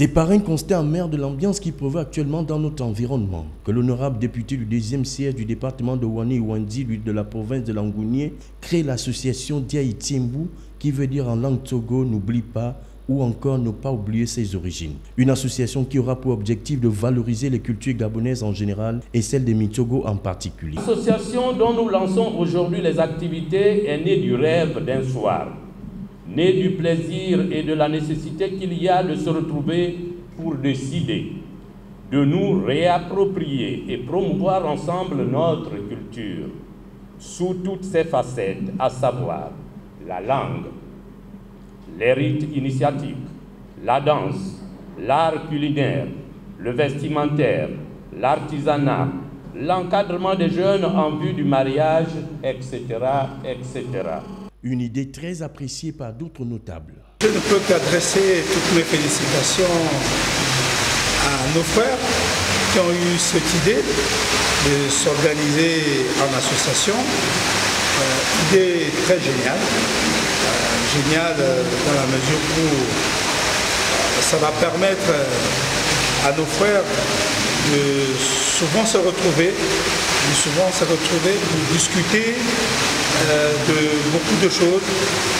C'est par un constat amer de l'ambiance qui prévaut actuellement dans notre environnement que l'honorable député du deuxième siège du département de Wani Wandi, de la province de Langounier, crée l'association Diaïtiembou, qui veut dire en langue Togo n'oublie pas ou encore ne pas oublier ses origines. Une association qui aura pour objectif de valoriser les cultures gabonaises en général et celles des Mitogo en particulier. L'association dont nous lançons aujourd'hui les activités est née du rêve d'un soir né du plaisir et de la nécessité qu'il y a de se retrouver pour décider, de nous réapproprier et promouvoir ensemble notre culture sous toutes ses facettes, à savoir la langue, les rites initiatiques, la danse, l'art culinaire, le vestimentaire, l'artisanat, l'encadrement des jeunes en vue du mariage, etc., etc une idée très appréciée par d'autres notables. Je ne peux qu'adresser toutes mes félicitations à nos frères qui ont eu cette idée de s'organiser en association. Euh, idée très géniale, euh, géniale dans la mesure où euh, ça va permettre à nos frères de souvent se retrouver, de souvent se retrouver pour discuter euh, de beaucoup de choses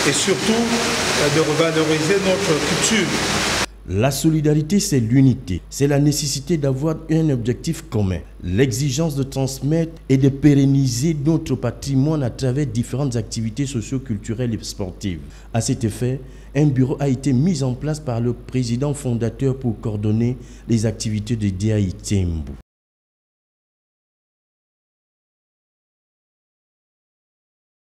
et surtout euh, de revaloriser notre culture. La solidarité, c'est l'unité. C'est la nécessité d'avoir un objectif commun. L'exigence de transmettre et de pérenniser notre patrimoine à travers différentes activités socio-culturelles et sportives. À cet effet, un bureau a été mis en place par le président fondateur pour coordonner les activités de Tembu.